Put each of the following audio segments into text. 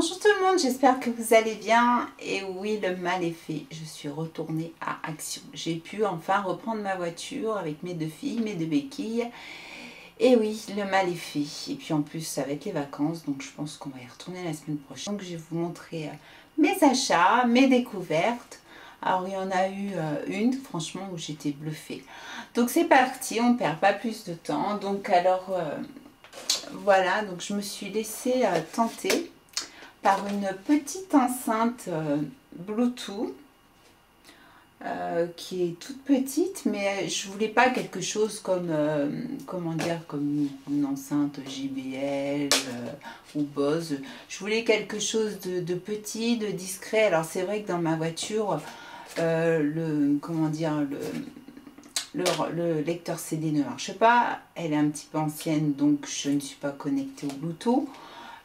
Bonjour tout le monde, j'espère que vous allez bien. Et oui, le mal est fait. Je suis retournée à Action. J'ai pu enfin reprendre ma voiture avec mes deux filles, mes deux béquilles. Et oui, le mal est fait. Et puis en plus, ça va être les vacances, donc je pense qu'on va y retourner la semaine prochaine. Donc je vais vous montrer euh, mes achats, mes découvertes. Alors il y en a eu euh, une, franchement, où j'étais bluffée. Donc c'est parti, on perd pas plus de temps. Donc alors, euh, voilà, donc je me suis laissée tenter par une petite enceinte euh, Bluetooth euh, qui est toute petite mais je voulais pas quelque chose comme euh, comment dire comme une enceinte JBL ou Bose. Je voulais quelque chose de, petit de discret. Alors c'est vrai que dans ma voiture le comment dire le le, le, lecteur CD ne marche pas, elle est un petit peu ancienne donc je ne suis pas connectée au Bluetooth.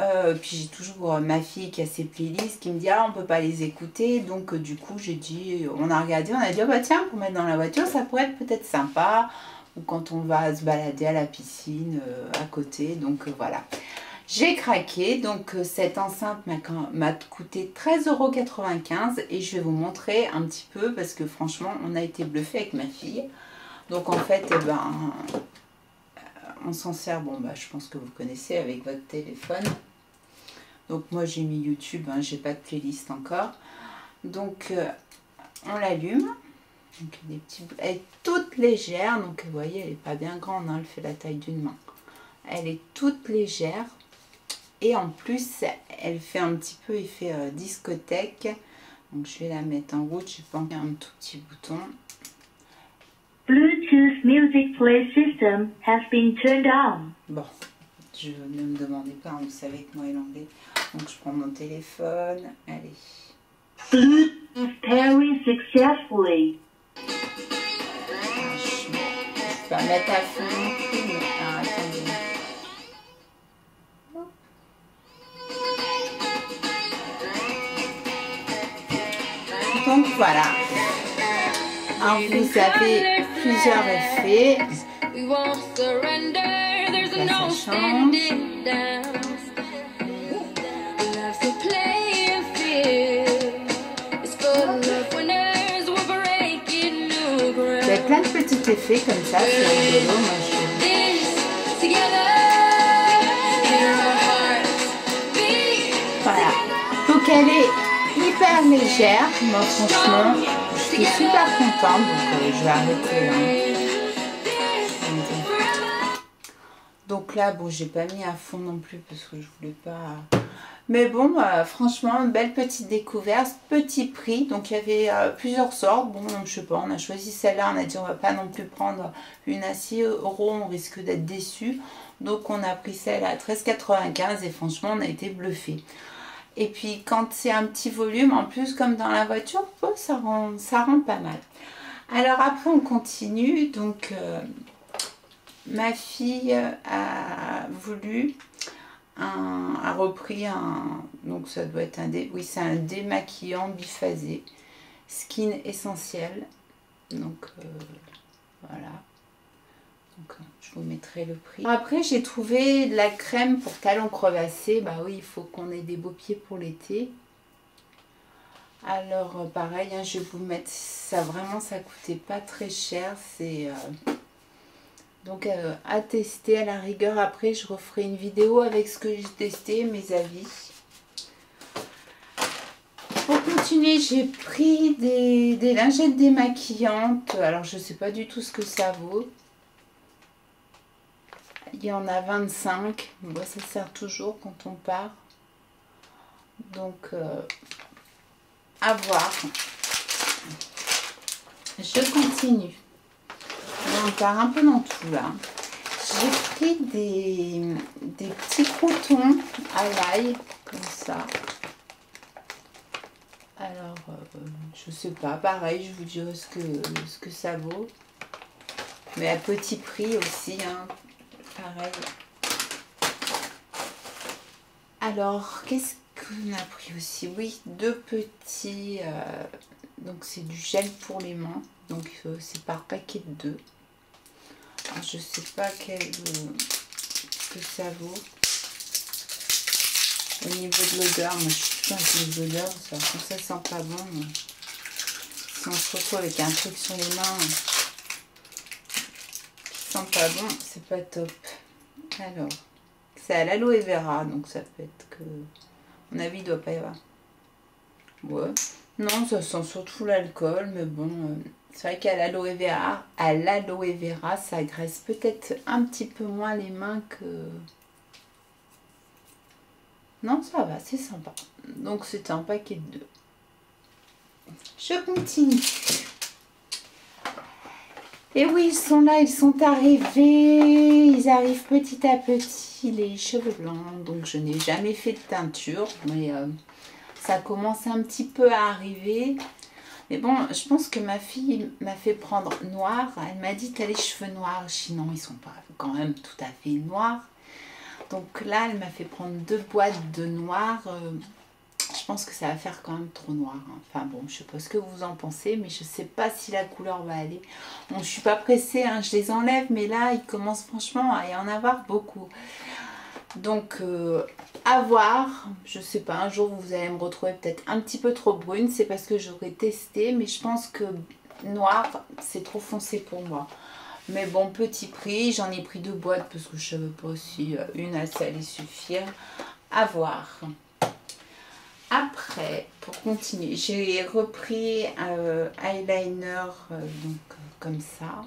Euh, puis j'ai toujours euh, ma fille qui a ses playlists qui me dit ah on peut pas les écouter. Donc euh, du coup j'ai dit on a regardé on a dit oh, bah tiens pour mettre dans la voiture ça pourrait être peut-être sympa. Ou quand on va se balader à la piscine à côté. Donc voilà. J'ai craqué. Donc cette enceinte m'a coûté 13,95€ et je vais vous montrer un petit peu parce que franchement on a été bluffé avec ma fille. Donc en fait eh ben on s'en sert, bon bah je pense que vous connaissez avec votre téléphone. Donc moi j'ai mis YouTube, hein, j'ai pas de playlist encore. Donc euh, on l'allume. des petits... Elle est toute légère, donc vous voyez elle est pas bien grande, hein, elle fait la taille d'une main. Elle est toute légère et en plus elle fait un petit peu effet euh, discothèque. Donc je vais la mettre en route, j'ai pas un tout petit bouton. Bluetooth Music Play System has been turned on. Bon, je ne me demandez pas, vous savez que moi et l'anglais. Donc je prends mon téléphone, allez. Bluetooth pairing successfully. Je vais pas mettre à fond ah, attendez. Donc voilà. Alors vous avez plusieurs effets. Change. Il y a plein de petits effets comme ça, c'est rigolo, moi je Voilà. Donc elle est hyper légère, moi franchement, je suis super contente, donc euh, je vais arrêter. Hein. Donc là, bon, j'ai pas mis à fond non plus parce que je voulais pas... Mais bon, euh, franchement, belle petite découverte, petit prix. Donc il y avait euh, plusieurs sortes. Bon, je sais pas, on a choisi celle-là. On a dit on va pas non plus prendre une à 6 euros, on risque d'être déçu. Donc on a pris celle à 13,95 et franchement, on a été bluffé. Et puis quand c'est un petit volume, en plus comme dans la voiture, ça, rend, ça rend pas mal. Alors après on continue, donc euh, ma fille a voulu, un, a repris un, donc ça doit être un, dé, oui c'est un démaquillant biphasé, skin essentiel, donc euh, voilà. Donc, je vous mettrai le prix. Après, j'ai trouvé de la crème pour talons crevassés. Bah oui, il faut qu'on ait des beaux pieds pour l'été. Alors, euh, pareil, hein, je vais vous mettre ça. Vraiment, ça coûtait pas très cher. C'est... Euh, donc, euh, à tester à la rigueur. Après, je referai une vidéo avec ce que j'ai testé, mes avis. Pour continuer, j'ai pris des, des lingettes démaquillantes. Alors, je sais pas du tout ce que ça vaut. Il en a 25. ça sert toujours quand on part. Donc, euh, à voir. Je continue. On part un peu dans tout là. J'ai pris des, des petits croutons à l'ail, comme ça. Alors, euh, je sais pas, pareil, je vous dirai ce que, ce que ça vaut. Mais à petit prix aussi, hein, Alors, qu'est-ce qu'on a pris aussi? Oui, deux petits... Euh, donc, c'est du gel pour les mains. Donc, euh, c'est par paquet de deux. Je sais pas quel, euh, que ça vaut. Au niveau de l'odeur, moi je suis pas avec les odeurs, ça, ça sent pas bon. Si on se retrouve avec un truc sur les mains qui sent pas bon, c'est pas top. Alors, c'est à l'aloe vera, donc ça peut être que... mon avis, il doit pas y avoir. Ouais. Non, ça sent surtout l'alcool, mais bon, euh, c'est vrai qu'à l'aloe vera, à l'aloe vera, ça agresse peut-être un petit peu moins les mains que... Non, ça va, c'est sympa. Donc c'est un paquet de deux. Je continue. Et oui, ils sont là, ils sont arrivés. Ils arrivent petit à petit, les cheveux blancs. Donc je n'ai jamais fait de teinture, mais euh, ça commence un petit peu à arriver. Mais bon, je pense que ma fille m'a fait prendre noir. Elle m'a dit, t'as les cheveux noirs. Je dis, non, ils sont pas quand même tout à fait noirs. Donc là, elle m'a fait prendre deux boîtes de noir. Euh, je pense que ça va faire quand même trop noir. hein. Enfin bon, je sais pas ce que vous en pensez, mais je sais pas si la couleur va aller. Bon, je suis pas pressée, hein, je les enlève, mais là, il commence franchement à y en avoir beaucoup. Donc, euh, à voir. Je sais pas, un jour vous allez me retrouver peut-être un petit peu trop brune. C'est parce que j'aurais testé, mais je pense que noir, c'est trop foncé pour moi. Mais bon, petit prix, j'en ai pris deux boîtes parce que je savais pas si euh, une ça allait suffire. À voir. Après, pour continuer, j'ai repris un euh, eyeliner euh, donc euh, comme ça,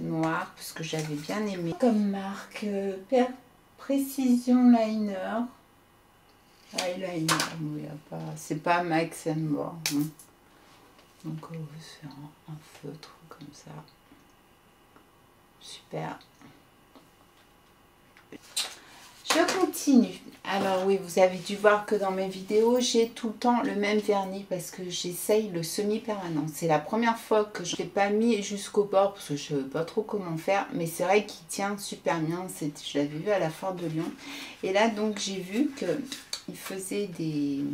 noir, parce que j'avais bien aimé. Comme marque Précision Liner. Eyeliner, c'est pas Max More. hein. Donc c'est un, un feutre comme ça. Super. Je continue. Alors oui, vous avez dû voir que dans mes vidéos, j'ai tout le temps le même vernis parce que j'essaye le semi-permanent. C'est la première fois que je ne l'ai pas mis jusqu'au bord parce que je ne sais pas trop comment faire. Mais c'est vrai qu'il tient super bien. Je l'avais vu à la Foire de Lyon. Et là, donc, j'ai vu qu'il faisait des,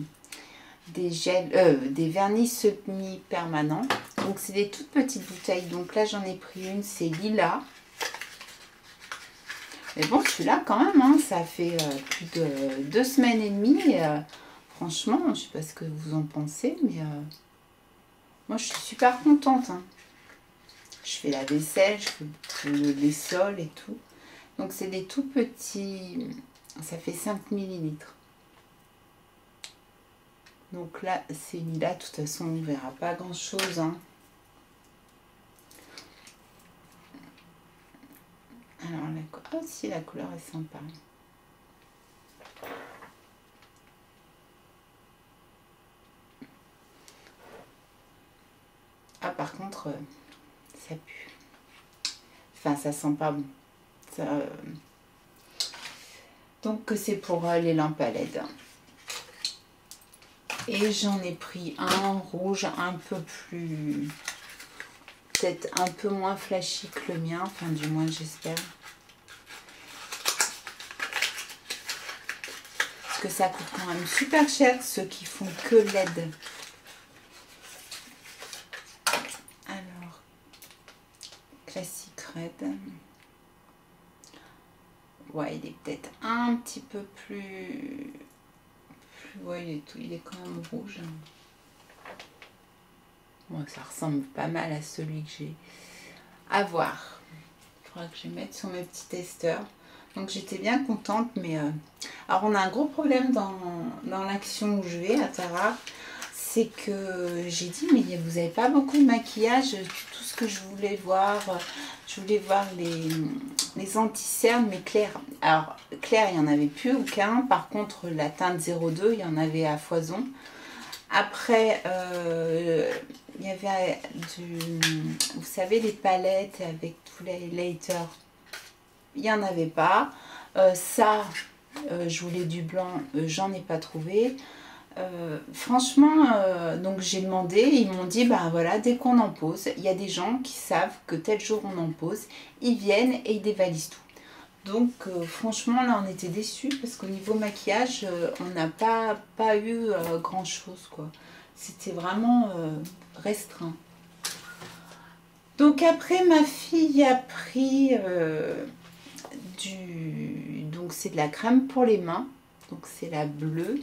gels, euh, des vernis semi-permanents. Donc, c'est des toutes petites bouteilles. Donc là, j'en ai pris une, c'est lilas. Mais bon, celui-là, quand même, hein, ça fait euh, plus de deux semaines et demie. euh, franchement, je sais pas ce que vous en pensez, mais euh, moi, je suis super contente. hein. Je fais la vaisselle, je fais le- les sols et tout. Donc, c'est des tout petits... Ça fait 5 millilitres. Donc là, c'est là, de toute façon, on ne verra pas grand-chose. hein. Alors, la, oh, si, la couleur est sympa. Ah, par contre, euh, ça pue. Enfin, ça sent pas bon. Ça, euh, Donc, c'est pour euh, les lampes à LED. Et j'en ai pris un rouge un peu plus un peu moins flashy que le mien, enfin du moins j'espère. Parce que ça coûte quand même super cher ceux qui font que LED. Alors, classique red. Ouais, il est peut-être un petit peu plus... plus- Ouais, il est, tout- il est quand même rouge. Bon, ça ressemble pas mal à celui que j'ai. À voir. Il faudra que je mette sur mes petits testeurs. Donc j'étais bien contente, mais... euh, Alors on a un gros problème dans, l'action où je vais à Tara. C'est que j'ai dit, mais vous avez pas beaucoup de maquillage. Tout ce que je voulais voir, je voulais voir les, les anti-cernes, mais clair. Alors il n'y en avait plus aucun. Par contre, la teinte 02, il y en avait à foison. Après, euh, il y avait du, vous savez, les palettes avec tous les layers. Il n'y en avait pas. Euh, ça, euh, je voulais du blanc, j'en ai pas trouvé. Franchement, donc j'ai demandé, ils m'ont dit, ben voilà, dès qu'on en pose, il y a des gens qui savent que tel jour on en pose, ils viennent et ils dévalisent tout. Donc euh, franchement là on était déçus parce qu'au niveau maquillage euh, on n'a pas, pas eu euh, grand chose quoi. C'était vraiment restreint. Donc après ma fille a pris du... Donc c'est de la crème pour les mains. Donc c'est la bleue.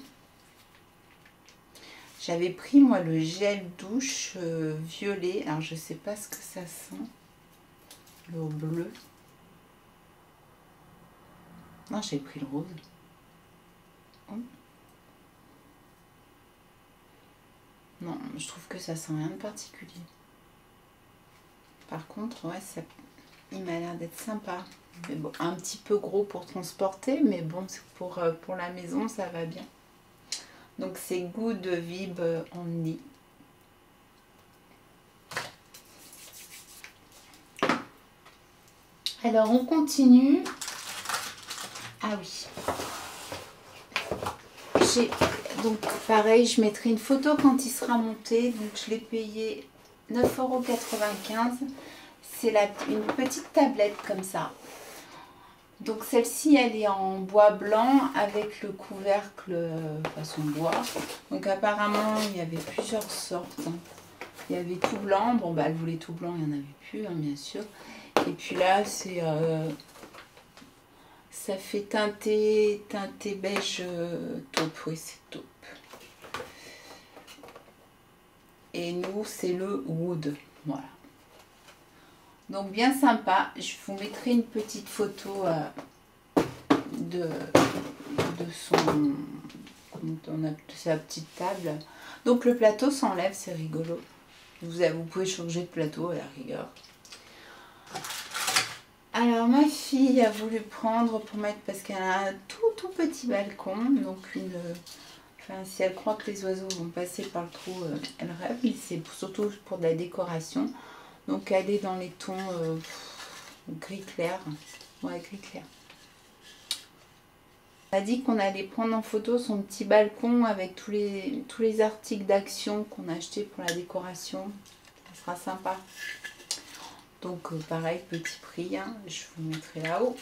J'avais pris moi le gel douche violet. Alors je sais pas ce que ça sent. Le bleu. Non, j'ai pris le rose. Oh. Non, je trouve que ça sent rien de particulier. Par contre, ouais, ça, il m'a l'air d'être sympa. Mais bon, un petit peu gros pour transporter, mais bon, pour, euh, pour la maison, ça va bien. Donc c'est Good Vib Only. Alors on continue. Ah oui. Donc pareil, je mettrai une photo quand il sera monté. Donc je l'ai payé 9,95€. C'est une petite tablette comme ça. Donc celle-ci, elle est en bois blanc avec le couvercle façon bois. Donc apparemment, il y avait plusieurs sortes. Il y avait tout blanc. Bon, bah elle voulait tout blanc, il n'y en avait plus, hein, bien sûr. Et puis là, c'est... Euh, ça fait teinté, teinté beige euh, taupe. Oui, c'est taupe. Et nous, c'est le wood. Voilà. Donc bien sympa. Je vous mettrai une petite photo euh, de, de son de sa petite table. Donc le plateau s'enlève, c'est rigolo. Vous, vous pouvez changer de plateau à la rigueur. Alors ma fille a voulu prendre pour mettre parce qu'elle a un tout tout petit balcon, donc une Enfin, si elle croit que les oiseaux vont passer par le trou, euh, elle rêve, mais c'est surtout pour de la décoration. Donc elle est dans les tons euh, gris clair. Ouais, gris clair. Elle a dit qu'on allait prendre en photo son petit balcon avec tous les, tous les articles d'action qu'on a achetés pour la décoration. Ça sera sympa. Donc euh, pareil, petit prix, hein. je vous mettrai là-haut.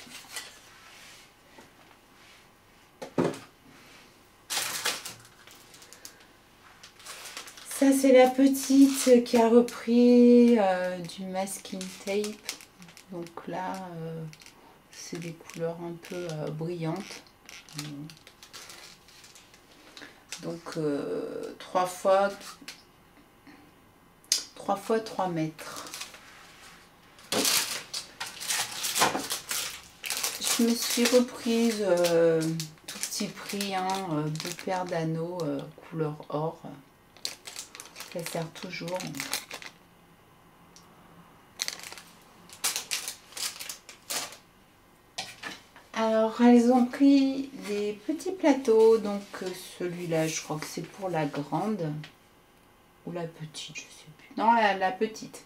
Ça, c'est la petite qui a repris euh, du masking tape. Donc là, euh, c'est des couleurs un peu brillantes. Donc, 3 fois 3 fois 3 mètres. Je me suis reprise tout petit prix, hein, deux paires d'anneaux couleur or. Ça sert toujours. Alors, elles ont pris des petits plateaux. Donc, celui-là, je crois que c'est pour la grande. Ou la petite, je sais plus. Non, la, petite.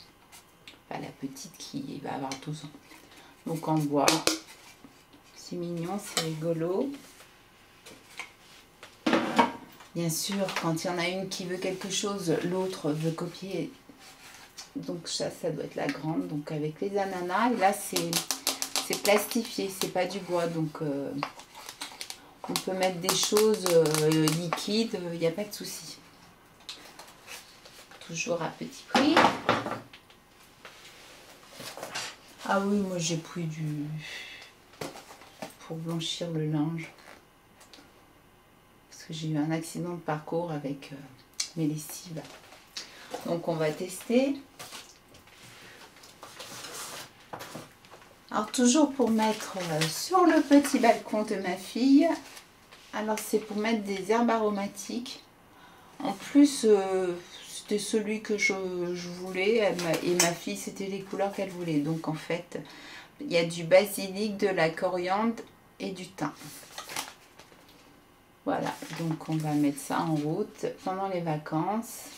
Enfin, la petite qui va avoir 12 ans. Donc, en bois. C'est mignon, c'est rigolo. Bien sûr, quand il y en a une qui veut quelque chose, l'autre veut copier. Donc ça, ça doit être la grande. Donc avec les ananas, et là c'est plastifié, c'est pas du bois. Donc euh, on peut mettre des choses euh, liquides, il n'y a pas de souci. Toujours à petit prix. Ah oui, moi j'ai pris du... blanchir le linge que j'ai eu un accident de parcours avec euh, mes lessives. Donc on va tester. Alors toujours pour mettre euh, sur le petit balcon de ma fille. Alors c'est pour mettre des herbes aromatiques. En plus euh, c'était celui que je, je voulais et ma fille c'était les couleurs qu'elle voulait. Donc en fait il y a du basilic, de la coriandre et du thym. Voilà, donc on va mettre ça en route pendant les vacances.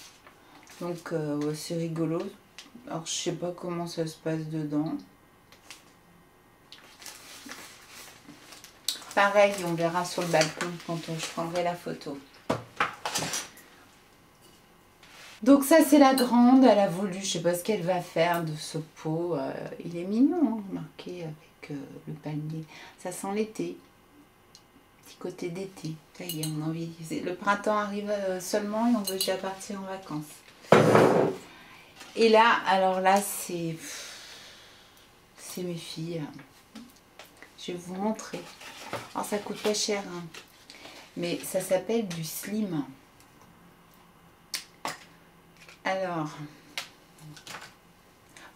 Donc euh, c'est rigolo. Alors je sais pas comment ça se passe dedans. Pareil, on verra sur le balcon quand je prendrai la photo. Donc ça c'est la grande, elle a voulu, je sais pas ce qu'elle va faire de ce pot. Euh, il est mignon, hein, marqué avec le palmier. Ça sent l'été côté d'été. Ça y est, on a envie. Le printemps arrive euh, seulement et on veut déjà partir en vacances. Et là, alors là, c'est c'est mes filles. Je vais vous montrer. Oh, ça coûte pas cher. hein. Mais ça s'appelle du slim. Alors,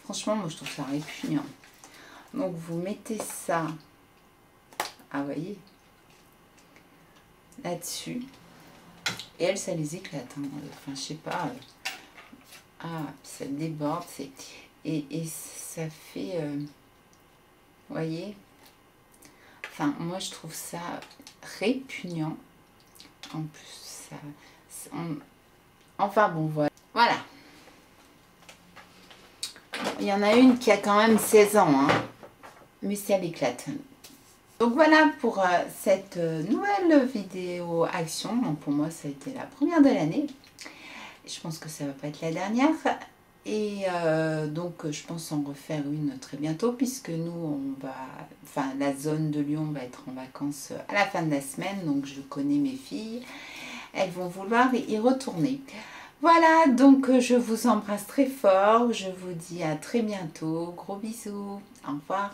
franchement, moi je trouve ça répugnant. Donc vous mettez ça, ah voyez, là-dessus. Et elle, ça les éclate. hein. Enfin, je sais pas. euh, Ah, ça déborde. c'est Et, et ça fait, euh, voyez. Enfin, moi je trouve ça répugnant. En plus, ça, enfin bon, voilà. Voilà. Il y en a une qui a quand même 16 ans, hein. Mais si éclate. Donc voilà pour euh, cette euh, nouvelle vidéo action. Pour moi, ça a été la première de l'année. Je pense que ça va pas être la dernière. Et euh, donc, je pense en refaire une très bientôt, puisque nous, on va, enfin, la zone de Lyon va être en vacances à la fin de la semaine. Donc, je connais mes filles. Elles vont vouloir y retourner. Voilà, donc je vous embrasse très fort. Je vous dis à très bientôt. Gros bisous. Au revoir.